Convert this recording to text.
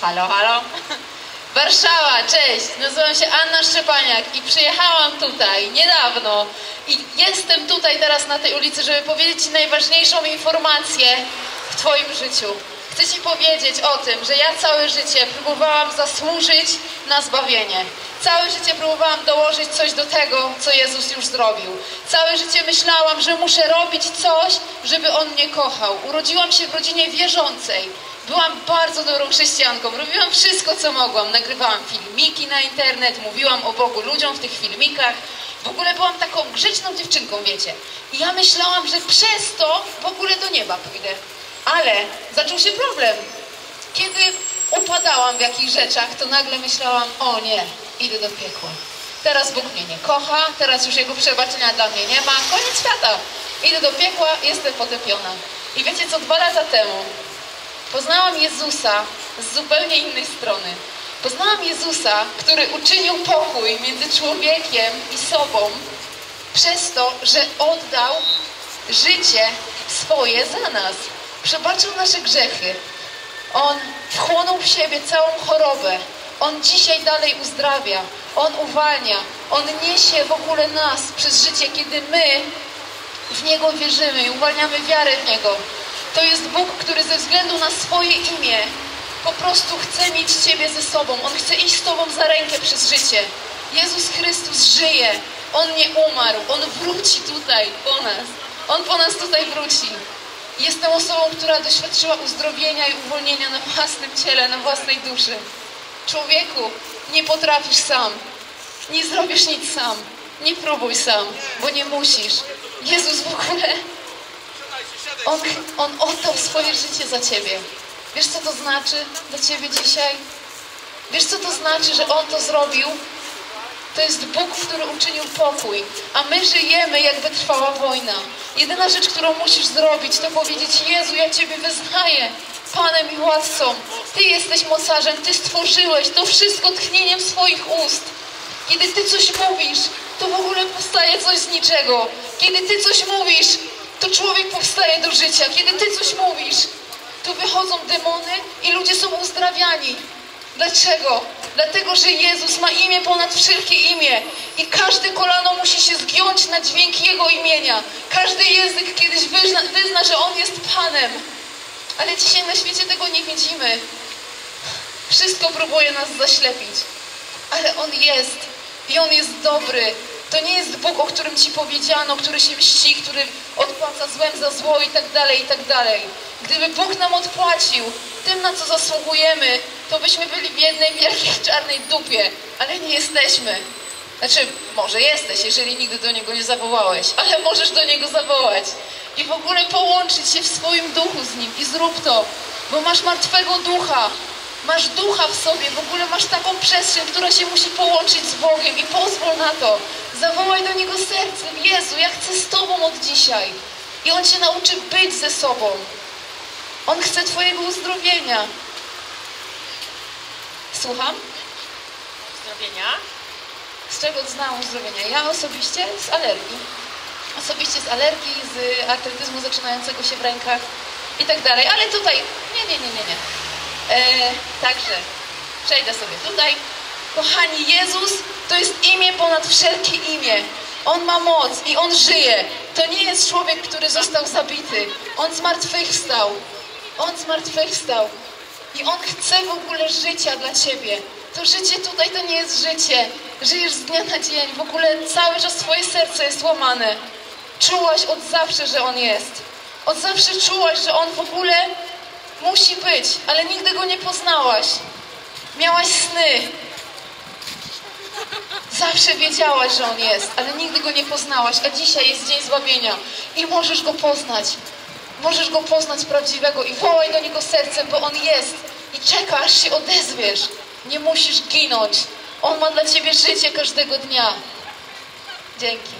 Halo, halo. Warszawa, cześć. Nazywam się Anna Szczepaniak i przyjechałam tutaj niedawno i jestem tutaj teraz na tej ulicy, żeby powiedzieć Ci najważniejszą informację w Twoim życiu. Chcę Ci powiedzieć o tym, że ja całe życie próbowałam zasłużyć na zbawienie. Całe życie próbowałam dołożyć coś do tego, co Jezus już zrobił. Całe życie myślałam, że muszę robić coś, żeby On mnie kochał. Urodziłam się w rodzinie wierzącej. Byłam bardzo dobrą chrześcijanką. Robiłam wszystko, co mogłam. Nagrywałam filmiki na internet, mówiłam o Bogu ludziom w tych filmikach. W ogóle byłam taką grzeczną dziewczynką, wiecie. I ja myślałam, że przez to w ogóle do nieba pójdę. Ale zaczął się problem. Kiedy upadałam w jakichś rzeczach, to nagle myślałam, o nie, idę do piekła. Teraz Bóg mnie nie kocha, teraz już Jego przebaczenia dla mnie nie ma, koniec świata. Idę do piekła, jestem potępiona. I wiecie co, dwa lata temu poznałam Jezusa z zupełnie innej strony. Poznałam Jezusa, który uczynił pokój między człowiekiem i sobą przez to, że oddał życie swoje za nas. Przebaczył nasze grzechy. On wchłonął w siebie całą chorobę. On dzisiaj dalej uzdrawia. On uwalnia. On niesie w ogóle nas przez życie, kiedy my w Niego wierzymy i uwalniamy wiarę w Niego. To jest Bóg, który ze względu na swoje imię po prostu chce mieć Ciebie ze sobą. On chce iść z Tobą za rękę przez życie. Jezus Chrystus żyje. On nie umarł. On wróci tutaj po nas. On po nas tutaj wróci. Jestem osobą, która doświadczyła uzdrowienia i uwolnienia na własnym ciele, na własnej duszy. Człowieku, nie potrafisz sam. Nie zrobisz nic sam. Nie próbuj sam, bo nie musisz. Jezus w ogóle, On, on oddał swoje życie za Ciebie. Wiesz, co to znaczy dla Ciebie dzisiaj? Wiesz, co to znaczy, że On to zrobił? To jest Bóg, który uczynił pokój, a my żyjemy, jakby trwała wojna. Jedyna rzecz, którą musisz zrobić, to powiedzieć: Jezu, ja Ciebie wyznaję Panem i Władcą. Ty jesteś mocarzem, Ty stworzyłeś to wszystko tchnieniem swoich ust. Kiedy Ty coś mówisz, to w ogóle powstaje coś z niczego. Kiedy Ty coś mówisz, to człowiek powstaje do życia. Kiedy Ty coś mówisz, to wychodzą demony i ludzie są uzdrawiani. Dlaczego? Dlatego, że Jezus ma imię ponad wszelkie imię i każde kolano musi się zgiąć na dźwięk Jego imienia. Każdy język kiedyś wyzna, wyzna, że On jest Panem. Ale dzisiaj na świecie tego nie widzimy. Wszystko próbuje nas zaślepić. Ale On jest i On jest dobry. To nie jest Bóg, o którym Ci powiedziano, który się mści, który odpłaca złem za zło i tak dalej, i tak dalej. Gdyby Bóg nam odpłacił tym, na co zasługujemy, to byśmy byli w jednej wielkiej czarnej dupie, ale nie jesteśmy. Znaczy, może jesteś, jeżeli nigdy do Niego nie zawołałeś, ale możesz do Niego zawołać i w ogóle połączyć się w swoim duchu z Nim i zrób to, bo masz martwego ducha, masz ducha w sobie, w ogóle masz taką przestrzeń, która się musi połączyć z Bogiem i pozwól na to. Zawołaj do Niego sercem, Jezu, ja chcę z Tobą od dzisiaj. I On Cię nauczy być ze sobą. On chce Twojego uzdrowienia. Słucham? Uzdrowienia. Z czego znam uzdrowienia? Ja osobiście z alergii. Osobiście z alergii, z artretyzmu zaczynającego się w rękach i tak dalej. Ale tutaj, nie, nie, nie, nie, nie. E, także przejdę sobie tutaj. Kochani, Jezus to jest imię ponad wszelkie imię. On ma moc i On żyje. To nie jest człowiek, który został zabity. On zmartwychwstał. On zmartwychwstał. I On chce w ogóle życia dla Ciebie. To życie tutaj to nie jest życie. Żyjesz z dnia na dzień. W ogóle cały czas Twoje serce jest łamane. Czułaś od zawsze, że On jest. Od zawsze czułaś, że On w ogóle musi być, ale nigdy Go nie poznałaś. Miałaś sny. Zawsze wiedziałaś, że On jest, ale nigdy Go nie poznałaś, a dzisiaj jest dzień zbawienia i możesz Go poznać. Możesz Go poznać prawdziwego i wołaj do Niego sercem, bo On jest i czeka, aż się odezwiesz. Nie musisz ginąć. On ma dla Ciebie życie każdego dnia. Dzięki.